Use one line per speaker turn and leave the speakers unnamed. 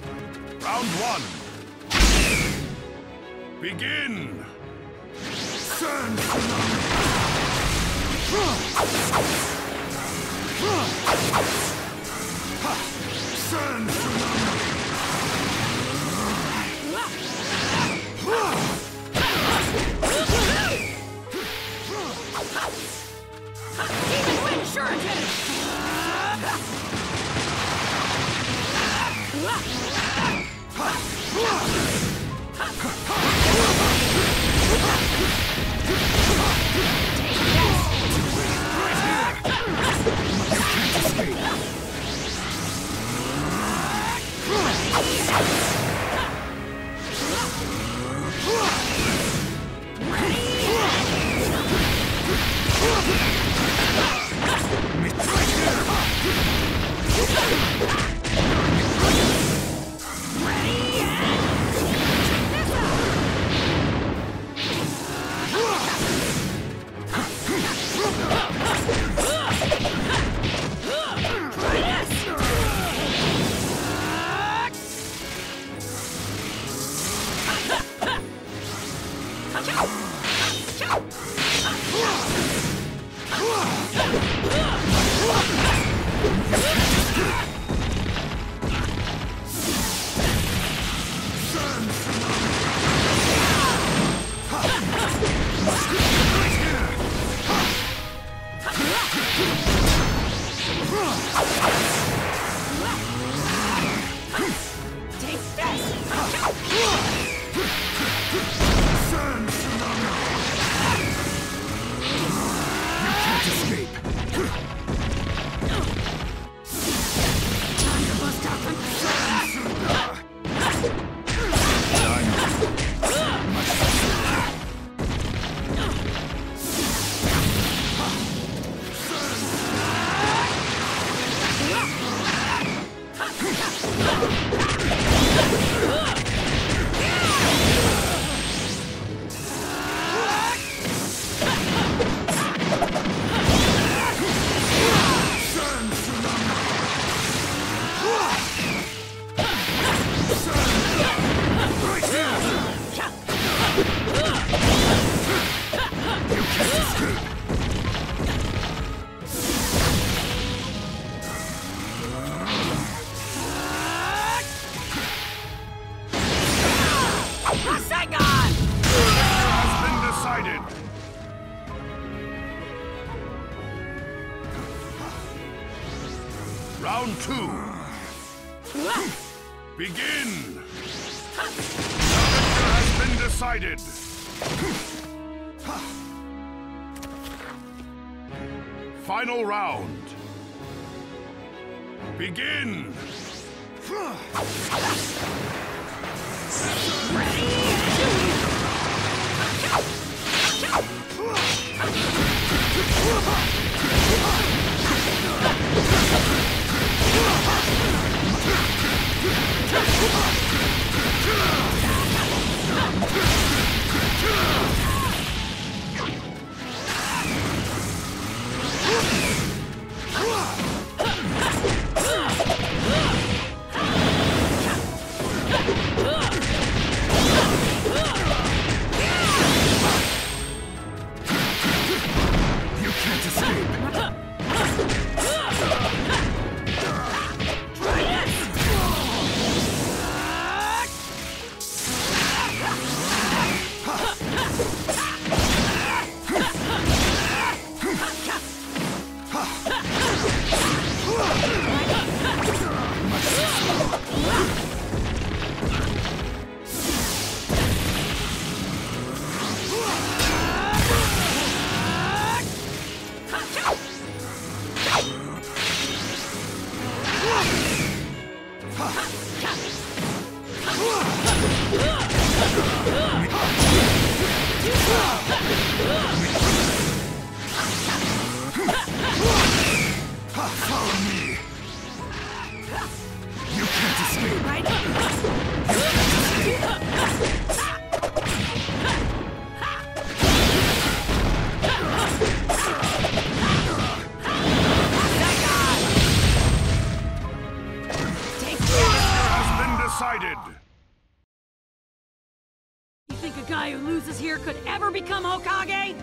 Round one. Begin. Sand Sand Round two. Begin. The victor has been decided. Final round. Begin.
You
decided!
You think a guy who loses here could ever become Hokage?